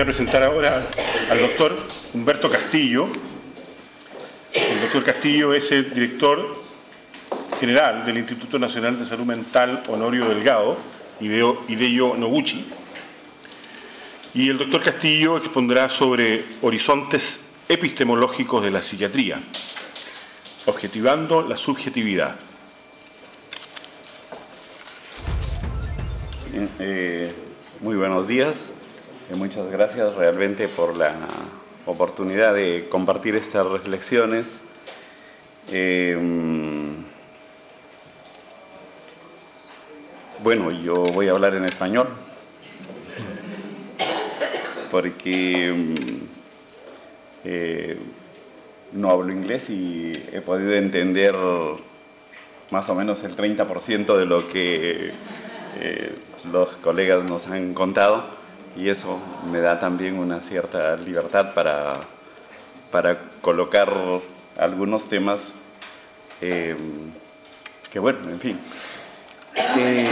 quisiera presentar ahora al doctor Humberto Castillo. El doctor Castillo es el director general del Instituto Nacional de Salud Mental Honorio Delgado Bello Noguchi. Y el doctor Castillo expondrá sobre horizontes epistemológicos de la psiquiatría, objetivando la subjetividad. Eh, muy buenos días. Eh, muchas gracias realmente por la oportunidad de compartir estas reflexiones. Em, bueno, yo voy a hablar en español porque em, eh, no hablo inglés y he podido entender más o menos el 30% de lo que eh, los colegas nos han contado y eso me da también una cierta libertad para, para colocar algunos temas eh, que bueno, en fin. Eh,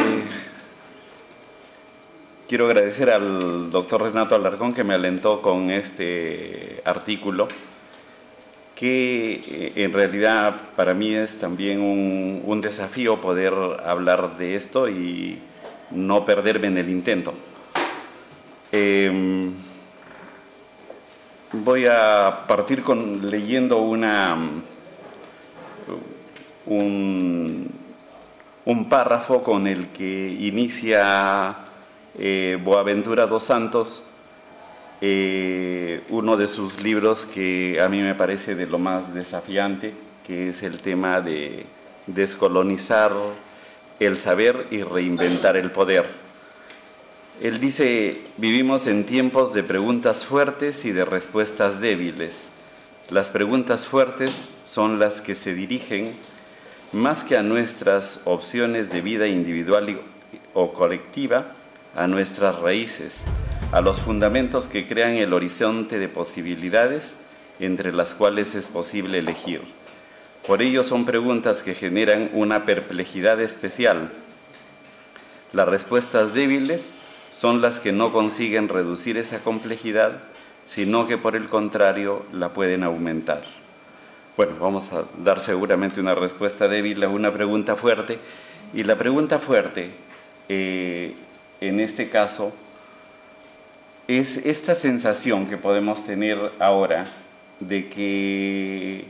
quiero agradecer al doctor Renato Alarcón que me alentó con este artículo, que eh, en realidad para mí es también un desafío poder hablar de esto y no perderme en el intento. Em, voy a partir con leyendo una un, párrafo con el que inicia eh, Boaventura dos Santos eh, uno de sus libros que a mí me parece de lo más desafiante, que es el tema de descolonizar el saber y reinventar el poder. Él dice, vivimos en tiempos de preguntas fuertes y de respuestas débiles. Las preguntas fuertes son las que se dirigen más que a nuestras opciones de vida individual o colectiva, a nuestras raíces, a los fundamentos que crean el horizonte de posibilidades entre las cuales es posible elegir. Por ello son preguntas que generan una perplejidad especial. Las respuestas débiles son las que no consiguen reducir esa complejidad, sino que por el contrario la pueden aumentar. Bueno, vamos a dar seguramente una respuesta débil a una pregunta fuerte. Y la pregunta fuerte, eh, en este caso, es esta sensación que podemos tener ahora de que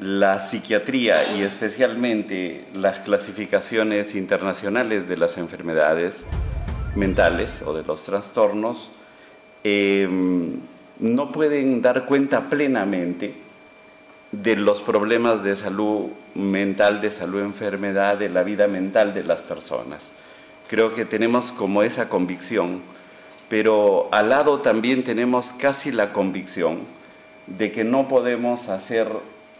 la psiquiatría y especialmente las clasificaciones internacionales de las enfermedades mentales o de los trastornos em, no pueden dar cuenta plenamente de los problemas de salud mental, de salud enfermedad, de la vida mental de las personas. Creo que tenemos como esa convicción, pero al lado también tenemos casi la convicción de que no podemos hacer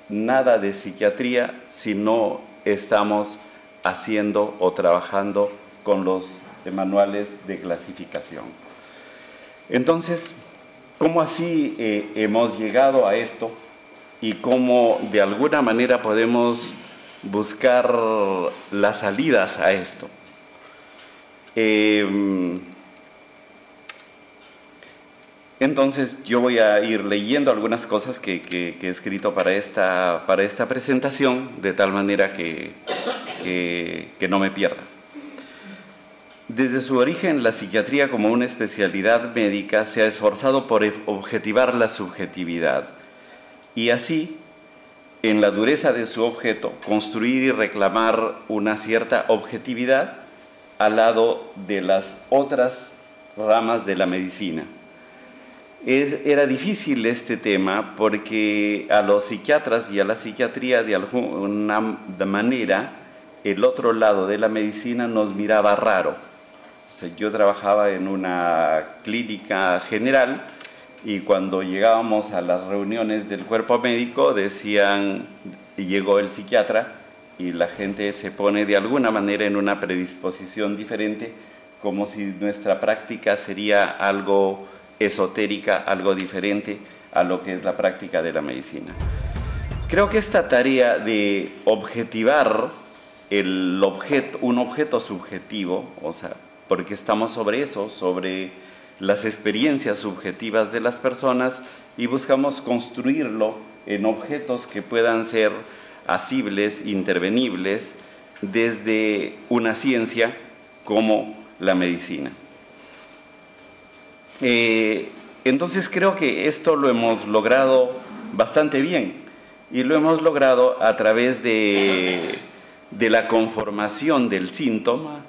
nada de psiquiatría si no estamos haciendo o trabajando con los de manuales de clasificación. Entonces, ¿cómo así eh, hemos llegado a esto y cómo de alguna manera podemos buscar las salidas a esto? Em, entonces yo voy a ir leyendo algunas cosas que, he escrito para esta, para esta presentación, de tal manera que, que no me pierda. Desde su origen, la psiquiatría como una especialidad médica se ha esforzado por objetivar la subjetividad y así, en la dureza de su objeto, construir y reclamar una cierta objetividad al lado de las otras ramas de la medicina. era difícil este tema porque a los psiquiatras y a la psiquiatría de alguna manera el otro lado de la medicina nos miraba raro yo trabajaba en una clínica general y cuando llegábamos a las reuniones del cuerpo médico decían, llegó el psiquiatra y la gente se pone de alguna manera en una predisposición diferente, como si nuestra práctica sería algo esotérica, algo diferente a lo que es la práctica de la medicina. Creo que esta tarea de objetivar el objeto, un objeto subjetivo, o sea, porque estamos sobre eso, sobre las experiencias subjetivas de las personas y buscamos construirlo en objetos que puedan ser asibles, intervenibles, desde una ciencia como la medicina. Eh, entonces creo que esto lo hemos logrado bastante bien y lo hemos logrado a través de, de la conformación del síntoma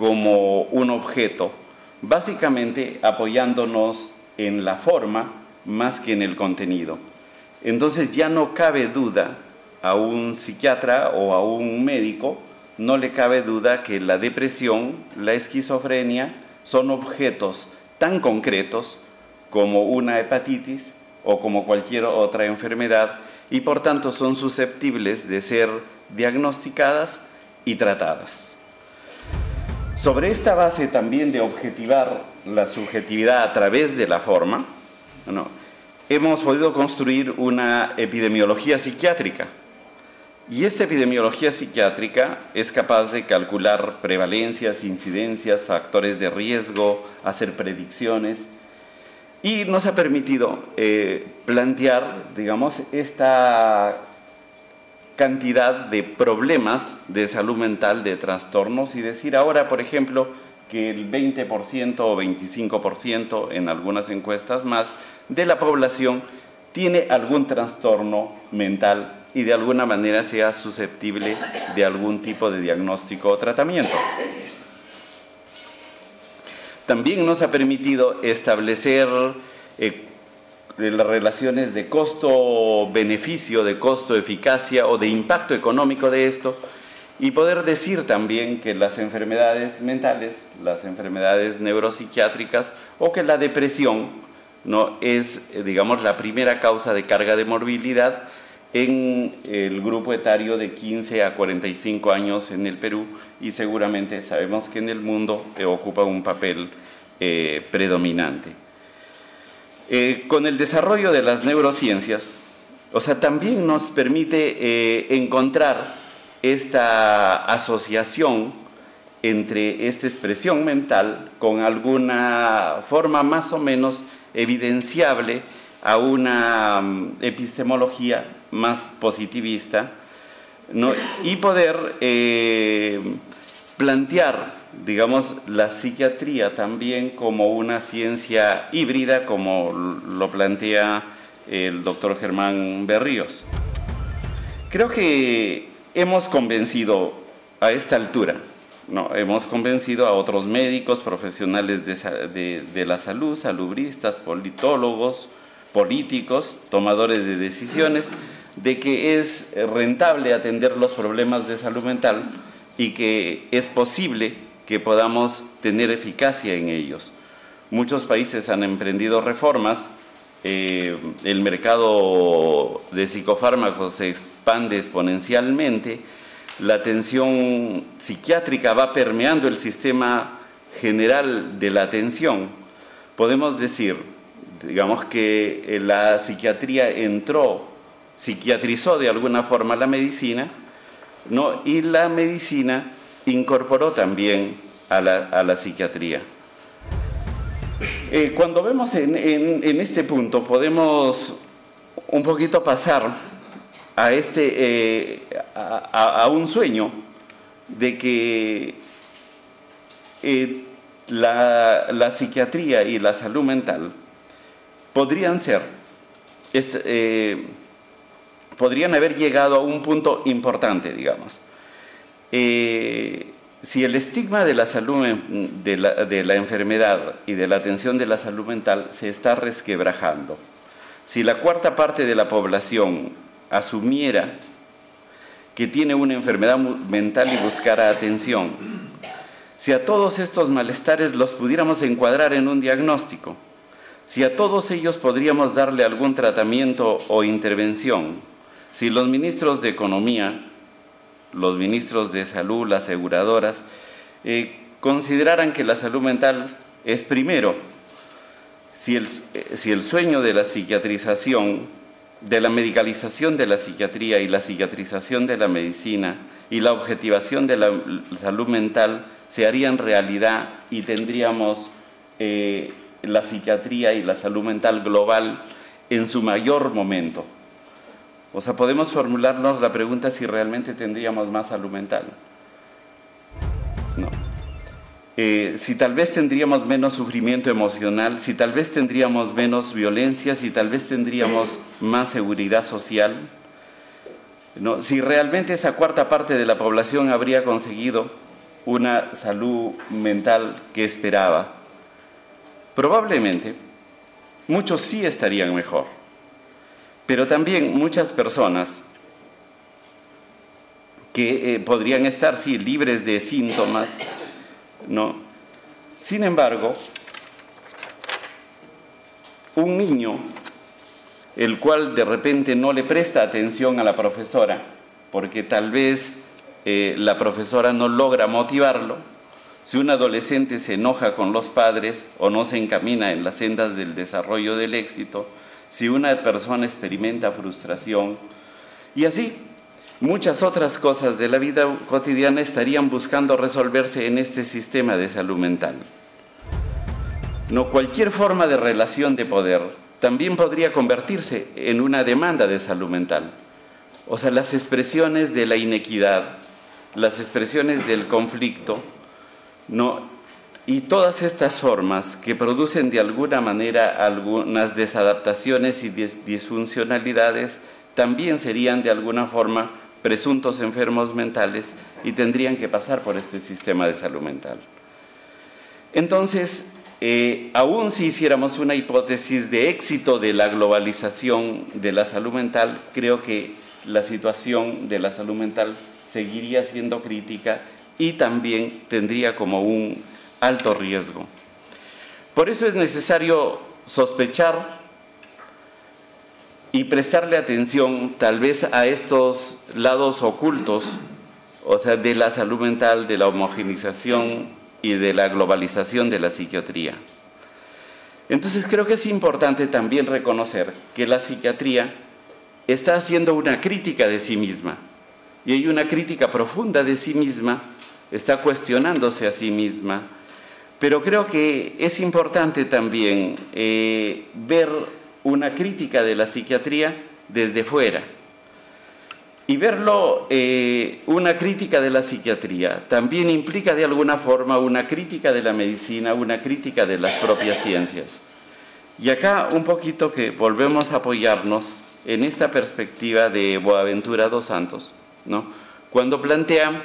como un objeto, básicamente apoyándonos en la forma más que en el contenido. Entonces ya no cabe duda a un psiquiatra o a un médico, no le cabe duda que la depresión, la esquizofrenia son objetos tan concretos como una hepatitis o como cualquier otra enfermedad y por tanto son susceptibles de ser diagnosticadas y tratadas. Sobre esta base también de objetivar la subjetividad a través de la forma, hemos podido construir una epidemiología psiquiátrica. Y esta epidemiología psiquiátrica es capaz de calcular prevalencias, incidencias, factores de riesgo, hacer predicciones y nos ha permitido eh, plantear, digamos, esta cantidad de problemas de salud mental, de trastornos, y decir ahora, por ejemplo, que el 20% o 25% en algunas encuestas más de la población tiene algún trastorno mental y de alguna manera sea susceptible de algún tipo de diagnóstico o tratamiento. También nos ha permitido establecer eh, las relaciones de costo-beneficio, de costo-eficacia o de impacto económico de esto y poder decir también que las enfermedades mentales, las enfermedades neuropsiquiátricas o que la depresión no es, eh, digamos, la primera causa de carga de morbilidad en el grupo etario de 15 a 45 años en el Perú y seguramente sabemos que en el mundo eh, ocupa un papel eh, predominante. Eh, con el desarrollo de las neurociencias, o sea, también nos permite encontrar esta asociación entre esta expresión mental con alguna forma más o menos evidenciable a una mm, epistemología más positivista y poder eh, plantear, digamos, la psiquiatría también como una ciencia híbrida, como lo plantea el doctor Germán Berríos. Creo que hemos convencido a esta altura, ¿no? hemos convencido a otros médicos, profesionales de la salud, salubristas, politólogos, políticos, tomadores de decisiones, de que es rentable atender los problemas de salud mental y que es posible que podamos tener eficacia en ellos. Muchos países han emprendido reformas, eh, el mercado de psicofármacos se expande exponencialmente, la atención psiquiátrica va permeando el sistema general de la atención. Podemos decir, digamos que la psiquiatría entró psiquiatrizó de alguna forma la medicina, ¿no? y la medicina incorporó también a la, psiquiatría. Eh, cuando vemos en, este punto, podemos un poquito pasar a, este, eh, a, un sueño de que eh, la, psiquiatría y la salud mental podrían ser este, podrían haber llegado a un punto importante, digamos. Eh, si el estigma de la salud, de la, enfermedad y de la atención de la salud mental se está resquebrajando, si la cuarta parte de la población asumiera que tiene una enfermedad mental y buscara atención, si a todos estos malestares los pudiéramos encuadrar en un diagnóstico, si a todos ellos podríamos darle algún tratamiento o intervención, si los ministros de Economía, los ministros de Salud, las aseguradoras, eh, consideraran que la salud mental es primero, si el, eh, si el sueño de la psiquiatrización, de la medicalización de la psiquiatría y la psiquiatrización de la medicina y la objetivación de la salud mental se harían realidad y tendríamos eh, la psiquiatría y la salud mental global en su mayor momento. O sea, podemos formularnos la pregunta si realmente tendríamos más salud mental. No. Eh, si tal vez tendríamos menos sufrimiento emocional, si tal vez tendríamos menos violencia, si tal vez tendríamos más seguridad social, ¿no? si realmente esa cuarta parte de la población habría conseguido una salud mental que esperaba, probablemente muchos sí estarían mejor, pero también muchas personas que eh, podrían estar, libres de síntomas, ¿no? Sin embargo, un niño, el cual de repente no le presta atención a la profesora, porque tal vez eh, la profesora no logra motivarlo, si un adolescente se enoja con los padres o no se encamina en las sendas del desarrollo del éxito, si una persona experimenta frustración, y así muchas otras cosas de la vida cotidiana estarían buscando resolverse en este sistema de salud mental. No cualquier forma de relación de poder también podría convertirse en una demanda de salud mental. O sea, las expresiones de la inequidad, las expresiones del conflicto, no, y todas estas formas que producen de alguna manera algunas desadaptaciones y disfuncionalidades también serían de alguna forma presuntos enfermos mentales y tendrían que pasar por este sistema de salud mental. Entonces, eh, aún si hiciéramos una hipótesis de éxito de la globalización de la salud mental, creo que la situación de la salud mental seguiría siendo crítica y también tendría como un alto riesgo. Por eso es necesario sospechar y prestarle atención tal vez a estos lados ocultos, o sea, de la salud mental, de la homogenización y de la globalización de la psiquiatría. Entonces creo que es importante también reconocer que la psiquiatría está haciendo una crítica de sí misma y hay una crítica profunda de sí misma, está cuestionándose a sí misma, pero creo que es importante también eh, ver una crítica de la psiquiatría desde fuera. Y verlo, eh, una crítica de la psiquiatría, también implica de alguna forma una crítica de la medicina, una crítica de las propias ciencias. Y acá un poquito que volvemos a apoyarnos en esta perspectiva de Boaventura dos Santos, ¿no? cuando plantea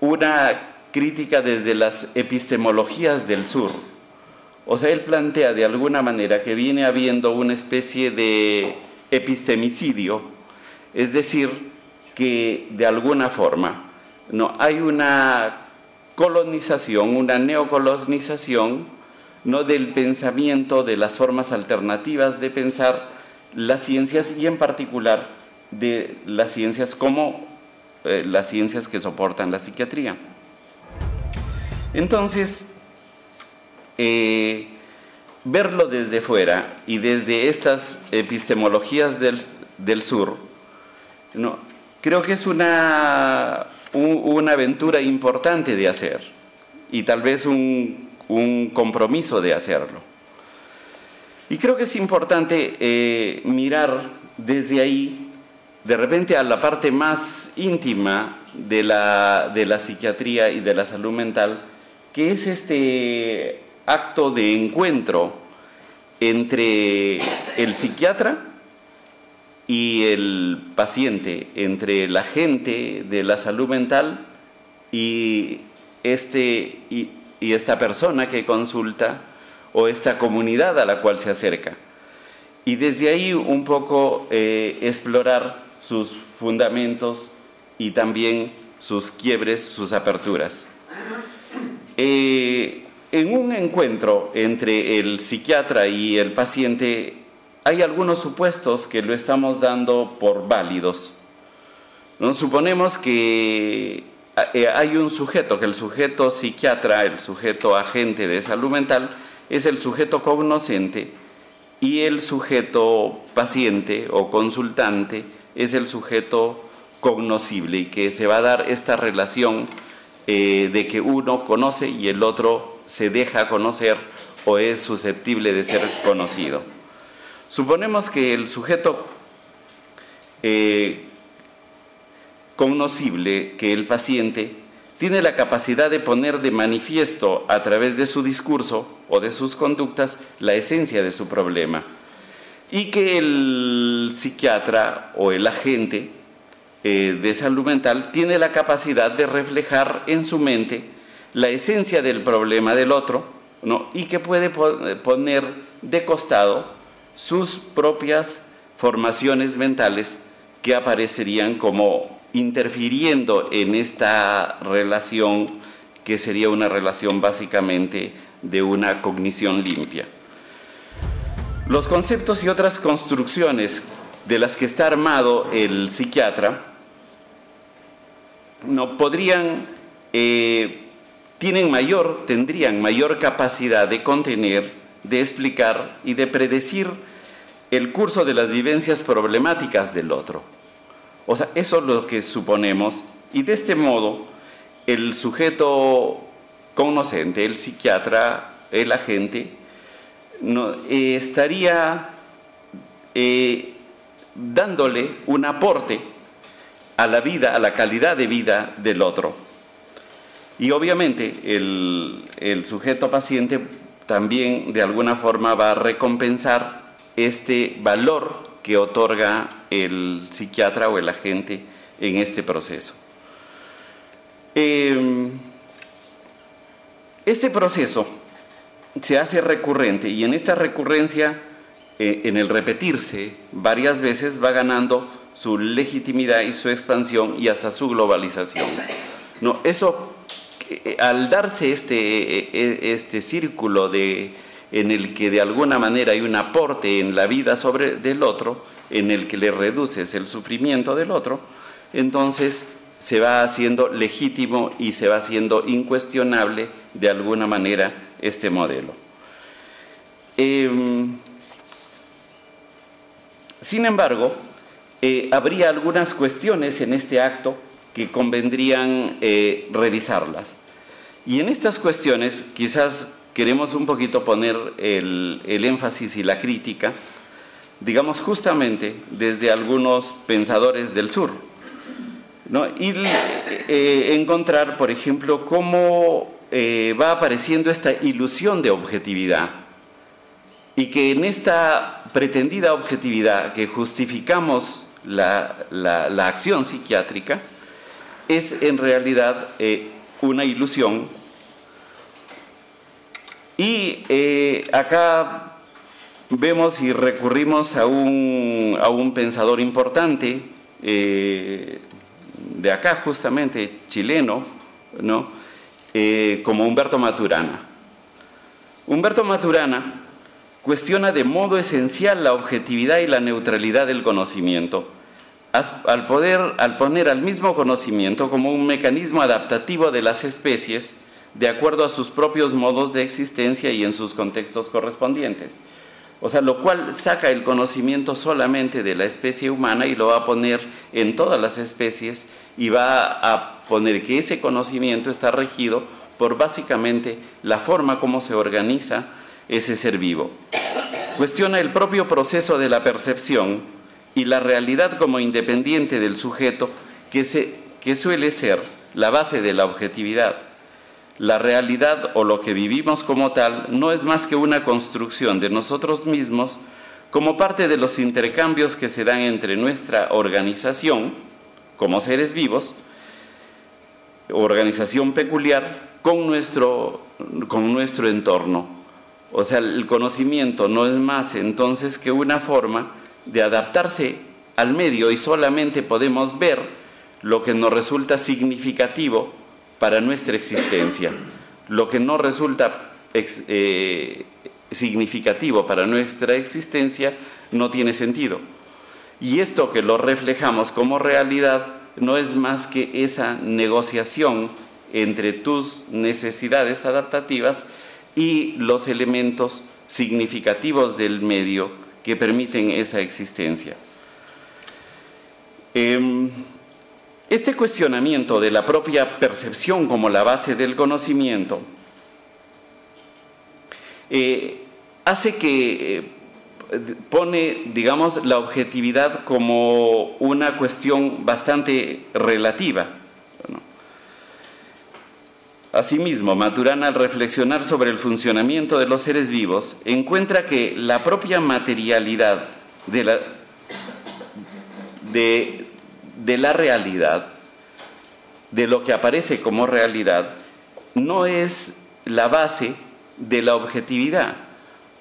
una crítica desde las epistemologías del sur. O sea, él plantea de alguna manera que viene habiendo una especie de epistemicidio, es decir, que de alguna forma no hay una colonización, una neocolonización no del pensamiento, de las formas alternativas de pensar las ciencias y en particular de las ciencias como eh, las ciencias que soportan la psiquiatría. Entonces, eh, verlo desde fuera y desde estas epistemologías del, sur, no, creo que es una, una aventura importante de hacer y tal vez un, compromiso de hacerlo. Y creo que es importante eh, mirar desde ahí de repente a la parte más íntima de la, de la psiquiatría y de la salud mental, que es este acto de encuentro entre el psiquiatra y el paciente, entre la gente de la salud mental y, este, y, esta persona que consulta o esta comunidad a la cual se acerca. Y desde ahí un poco eh, explorar sus fundamentos y también sus quiebres, sus aperturas. Eh, en un encuentro entre el psiquiatra y el paciente hay algunos supuestos que lo estamos dando por válidos. ¿No? Suponemos que eh, hay un sujeto, que el sujeto psiquiatra, el sujeto agente de salud mental, es el sujeto cognoscente y el sujeto paciente o consultante es el sujeto cognoscible y que se va a dar esta relación eh, de que uno conoce y el otro se deja conocer o es susceptible de ser conocido. Suponemos que el sujeto eh, cognoscible, que el paciente, tiene la capacidad de poner de manifiesto a través de su discurso o de sus conductas la esencia de su problema. Y que el psiquiatra o el agente eh, de salud mental tiene la capacidad de reflejar en su mente la esencia del problema del otro ¿no? y que puede poner de costado sus propias formaciones mentales que aparecerían como interfiriendo en esta relación que sería una relación básicamente de una cognición limpia. Los conceptos y otras construcciones de las que está armado el psiquiatra no podrían eh, tienen mayor tendrían mayor capacidad de contener de explicar y de predecir el curso de las vivencias problemáticas del otro. O sea, eso es lo que suponemos y de este modo el sujeto conocente, el psiquiatra, el agente, eh, estaría eh, dándole un aporte a la vida, a la calidad de vida del otro. Y obviamente el, sujeto paciente también de alguna forma va a recompensar este valor que otorga el psiquiatra o el agente en este proceso. Em, este proceso se hace recurrente y en esta recurrencia, eh, en el repetirse varias veces, va ganando su legitimidad y su expansión y hasta su globalización. No, eso eh, al darse este, eh, este círculo de, en el que de alguna manera hay un aporte en la vida sobre del otro, en el que le reduces el sufrimiento del otro, entonces se va haciendo legítimo y se va haciendo incuestionable de alguna manera este modelo. Em, sin embargo, eh, habría algunas cuestiones en este acto que convendrían revisarlas. Y en estas cuestiones quizás queremos un poquito poner el, énfasis y la crítica, digamos justamente desde algunos pensadores del sur. ¿no? Y eh, encontrar, por ejemplo, cómo eh, va apareciendo esta ilusión de objetividad y que en esta pretendida objetividad que justificamos la, acción psiquiátrica es en realidad eh, una ilusión. Y eh, acá vemos y recurrimos a un, a un pensador importante eh, de acá justamente, chileno, ¿no? Como Humberto Maturana. Humberto Maturana cuestiona de modo esencial la objetividad y la neutralidad del conocimiento al, poder, al poner al mismo conocimiento como un mecanismo adaptativo de las especies de acuerdo a sus propios modos de existencia y en sus contextos correspondientes. O sea, lo cual saca el conocimiento solamente de la especie humana y lo va a poner en todas las especies y va a poner que ese conocimiento está regido por básicamente la forma como se organiza ese ser vivo. Cuestiona el propio proceso de la percepción y la realidad como independiente del sujeto que, se, que suele ser la base de la objetividad. La realidad o lo que vivimos como tal no es más que una construcción de nosotros mismos como parte de los intercambios que se dan entre nuestra organización como seres vivos, organización peculiar, con nuestro, con nuestro entorno. O sea, el conocimiento no es más entonces que una forma de adaptarse al medio y solamente podemos ver lo que nos resulta significativo para nuestra existencia. Lo que no resulta eh, significativo para nuestra existencia no tiene sentido. Y esto que lo reflejamos como realidad no es más que esa negociación entre tus necesidades adaptativas y los elementos significativos del medio que permiten esa existencia. Em, este cuestionamiento de la propia percepción como la base del conocimiento eh, hace que eh, pone, digamos, la objetividad como una cuestión bastante relativa. Asimismo, Maturana al reflexionar sobre el funcionamiento de los seres vivos, encuentra que la propia materialidad de la, de, la realidad, de lo que aparece como realidad, no es la base de la objetividad,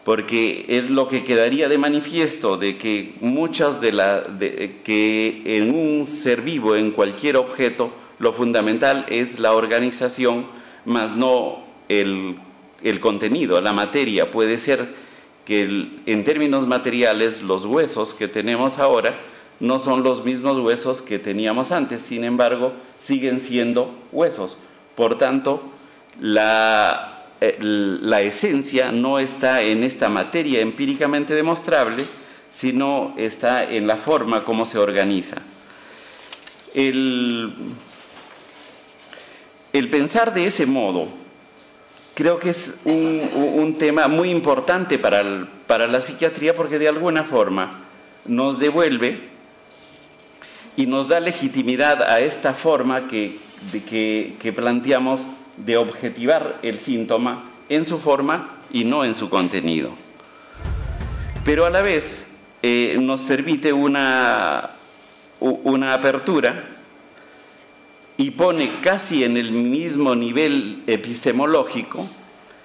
porque es lo que quedaría de manifiesto de que muchas de la que en un ser vivo, en cualquier objeto, lo fundamental es la organización, más no el, contenido, la materia. Puede ser que en términos materiales los huesos que tenemos ahora no son los mismos huesos que teníamos antes, sin embargo, siguen siendo huesos. Por tanto, la eh, la esencia no está en esta materia empíricamente demostrable, sino está en la forma como se organiza. El, pensar de ese modo creo que es un, tema muy importante para, para, la psiquiatría porque de alguna forma nos devuelve y nos da legitimidad a esta forma que, que, que planteamos de objetivar el síntoma en su forma y no en su contenido. Pero a la vez eh, nos permite una, una apertura y pone casi en el mismo nivel epistemológico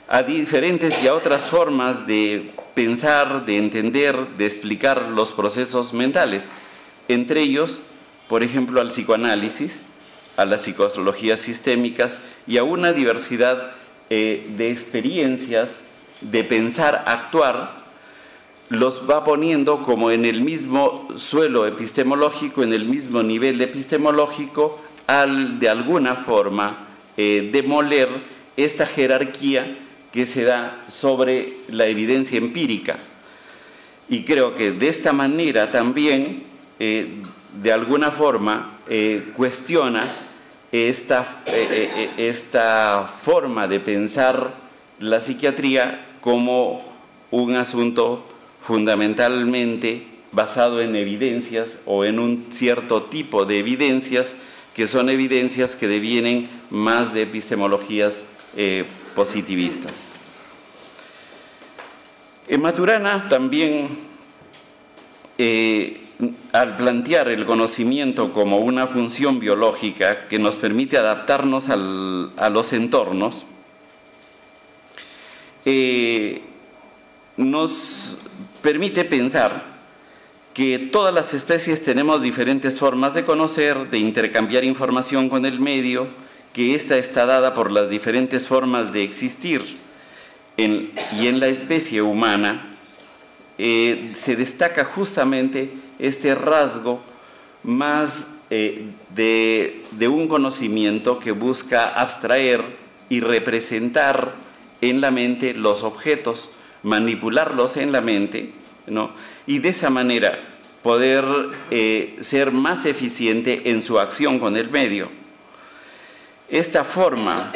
a diferentes y a otras formas de pensar, de entender, de explicar los procesos mentales, entre ellos, por ejemplo, al psicoanálisis, a las psicologías sistémicas y a una diversidad eh, de experiencias, de pensar, actuar, los va poniendo como en el mismo suelo epistemológico, en el mismo nivel epistemológico, al de alguna forma eh, demoler esta jerarquía que se da sobre la evidencia empírica. Y creo que de esta manera también, eh, de alguna forma, cuestiona esta, eh, eh, eh, esta forma de pensar la psiquiatría como un asunto fundamentalmente basado en evidencias o en un cierto tipo de evidencias que son evidencias que devienen más de epistemologías positivistas. En Maturana también al plantear el conocimiento como una función biológica que nos permite adaptarnos a los entornos, eh, nos permite pensar que todas las especies tenemos diferentes formas de conocer, de intercambiar información con el medio, que ésta está dada por las diferentes formas de existir. Y en la especie humana eh, se destaca justamente este rasgo más eh, de, un conocimiento que busca abstraer y representar en la mente los objetos, manipularlos en la mente, y de esa manera poder eh, ser más eficiente en su acción con el medio. Esta forma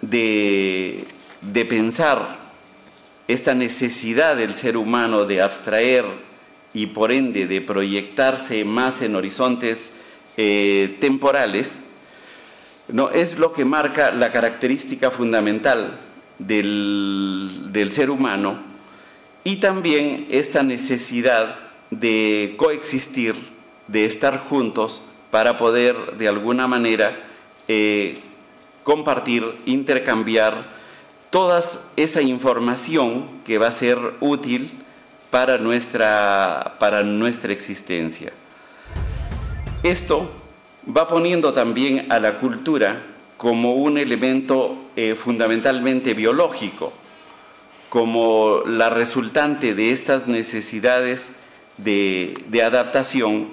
de, de pensar, esta necesidad del ser humano de abstraer y por ende de proyectarse más en horizontes eh, temporales, no, es lo que marca la característica fundamental del, del ser humano y también esta necesidad de coexistir, de estar juntos para poder de alguna manera eh, compartir, intercambiar toda esa información que va a ser útil para nuestra, para nuestra existencia. Esto va poniendo también a la cultura como un elemento eh, fundamentalmente biológico, como la resultante de estas necesidades de, adaptación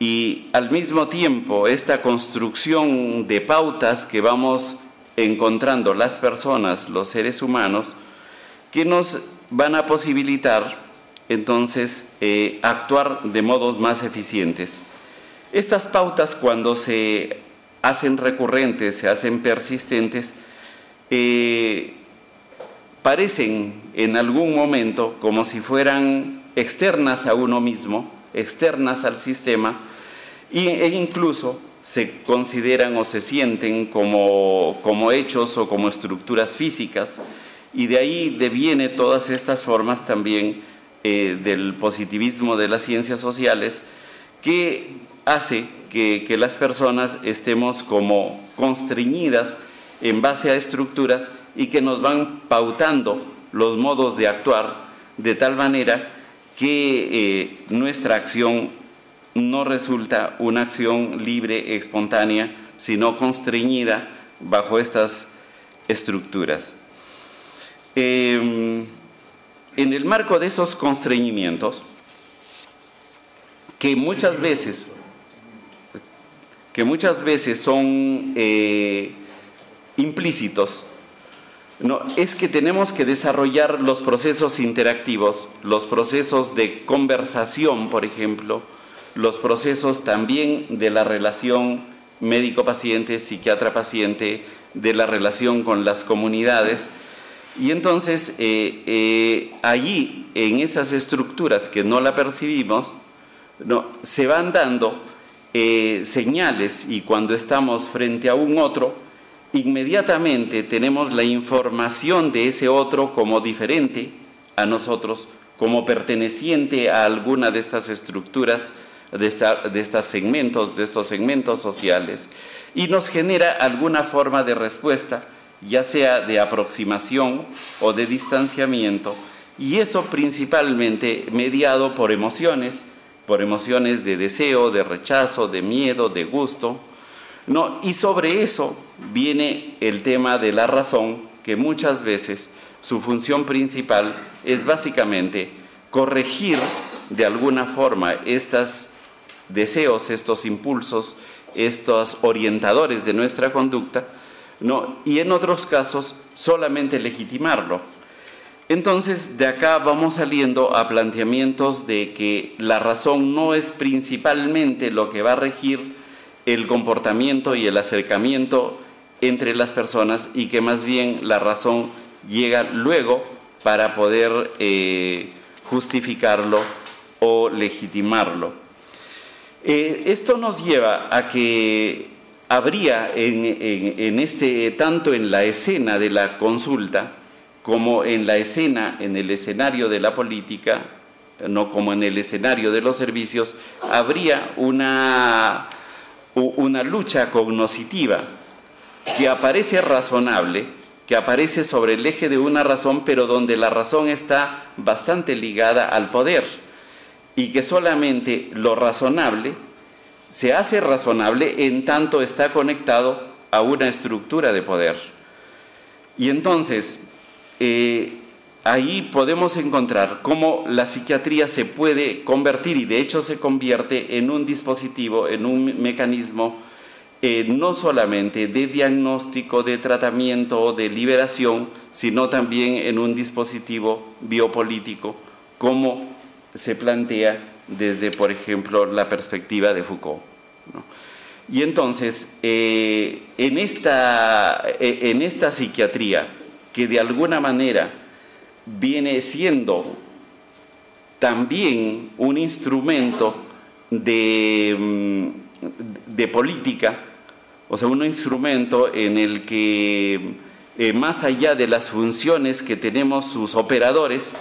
y al mismo tiempo esta construcción de pautas que vamos encontrando las personas, los seres humanos, que nos van a posibilitar entonces eh, actuar de modos más eficientes. Estas pautas cuando se hacen recurrentes, se hacen persistentes, eh, parecen en algún momento como si fueran externas a uno mismo, externas al sistema, e incluso se consideran o se sienten como, como hechos o como estructuras físicas, y de ahí deviene todas estas formas también eh, del positivismo de las ciencias sociales, que hace que, las personas estemos como constreñidas en base a estructuras y que nos van pautando los modos de actuar de tal manera que eh, nuestra acción no resulta una acción libre, espontánea, sino constreñida bajo estas estructuras. Em, en el marco de esos constreñimientos, que muchas veces, que muchas veces son eh, implícitos, es que tenemos que desarrollar los procesos interactivos, los procesos de conversación, por ejemplo, los procesos también de la relación médico-paciente, psiquiatra-paciente, de la relación con las comunidades. Y entonces eh, eh, allí, en esas estructuras que no la percibimos, se van dando eh, señales y cuando estamos frente a un otro, inmediatamente tenemos la información de ese otro como diferente a nosotros, como perteneciente a alguna de estas estructuras, de, de estos segmentos, de estos segmentos sociales, y nos genera alguna forma de respuesta, ya sea de aproximación o de distanciamiento, y eso principalmente mediado por emociones, por emociones de deseo, de rechazo, de miedo, de gusto, no, y sobre eso viene el tema de la razón, que muchas veces su función principal es básicamente corregir de alguna forma estos deseos, estos impulsos, estos orientadores de nuestra conducta, ¿no? y en otros casos solamente legitimarlo. Entonces, de acá vamos saliendo a planteamientos de que la razón no es principalmente lo que va a regir el comportamiento y el acercamiento entre las personas y que más bien la razón llega luego para poder eh, justificarlo o legitimarlo. Eh, esto nos lleva a que habría en, este, tanto en la escena de la consulta como en la escena, en el escenario de la política, no como en el escenario de los servicios, habría una una lucha cognoscitiva que aparece razonable, que aparece sobre el eje de una razón, pero donde la razón está bastante ligada al poder y que solamente lo razonable se hace razonable en tanto está conectado a una estructura de poder. Y entonces, eh, ahí podemos encontrar cómo la psiquiatría se puede convertir y de hecho se convierte en un dispositivo, en un mecanismo eh, no solamente de diagnóstico, de tratamiento, de liberación, sino también en un dispositivo biopolítico, como se plantea desde, por ejemplo, la perspectiva de Foucault. Y entonces, eh, eh, en esta psiquiatría, que de alguna manera viene siendo también un instrumento de, mm, de política, o sea, un instrumento en el que eh, más allá de las funciones que tenemos sus operadores,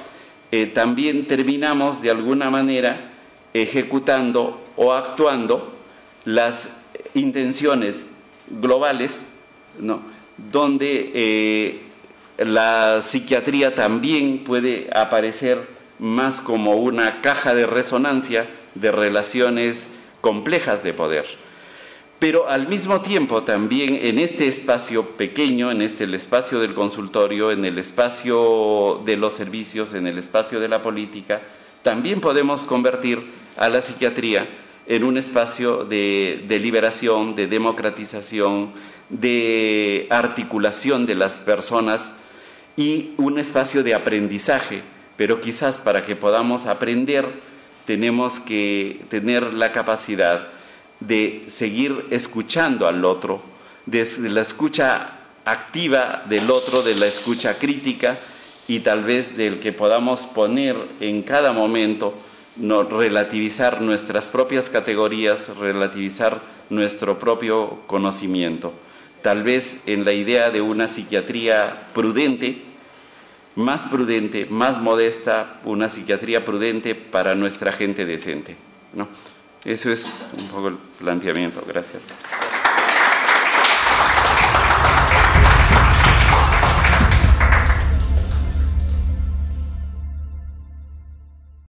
eh, también terminamos de alguna manera ejecutando o actuando las intenciones globales, ¿no? donde eh, la psiquiatría también puede aparecer más como una caja de resonancia de relaciones complejas de poder. Pero al mismo tiempo también en este espacio pequeño, en este el espacio del consultorio, en el espacio de los servicios, en el espacio de la política, también podemos convertir a la psiquiatría en un espacio de, de liberación, de democratización, de articulación de las personas y un espacio de aprendizaje, pero quizás para que podamos aprender tenemos que tener la capacidad de seguir escuchando al otro, de la escucha activa del otro, de la escucha crítica y tal vez del que podamos poner en cada momento, relativizar nuestras propias categorías, relativizar nuestro propio conocimiento. Tal vez en la idea de una psiquiatría prudente, más prudente, más modesta, una psiquiatría prudente para nuestra gente decente. ¿no? Eso es un poco el planteamiento. Gracias.